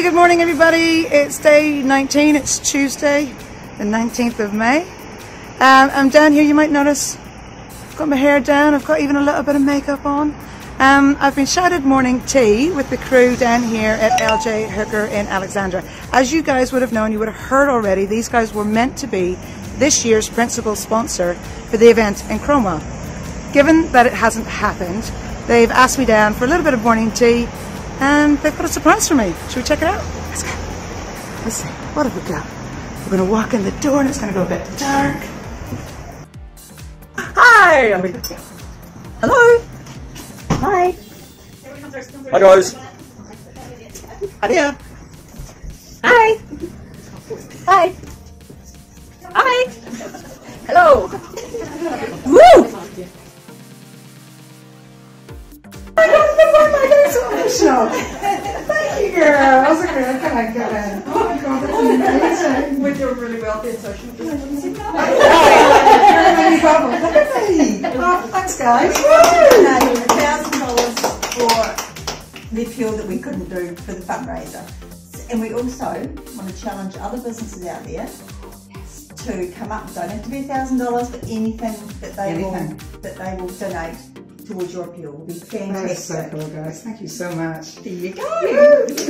Good morning, everybody. It's day 19. It's Tuesday, the 19th of May. Um, I'm down here. You might notice I've got my hair down. I've got even a little bit of makeup on. Um, I've been shouted morning tea with the crew down here at LJ Hooker in Alexandra. As you guys would have known, you would have heard already, these guys were meant to be this year's principal sponsor for the event in Cromwell. Given that it hasn't happened, they've asked me down for a little bit of morning tea and they've got a surprise for me. Should we check it out? Let's go. Let's see. What have we got? We're going to walk in the door and it's going to go a bit dark. Hi! Hello! Hi! Hi guys. Hiya! Hi. Hi. Hi. Hello. Woo! Thank you, girl. How's it going? Come on, come on. Oh my god, that's amazing. We're really well in social bubble. Look at me. Oh, thanks, guys. Woo! thousand dollars for the appeal that we couldn't do for the fundraiser. And we also want to challenge other businesses out there to come up, don't have to be thousand dollars, but anything that they Anything. will that they will donate towards your appeal will be That is so fantastic. cool, guys. Thank you so much. There you go.